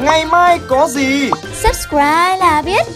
Ngày mai có gì? Subscribe là biết.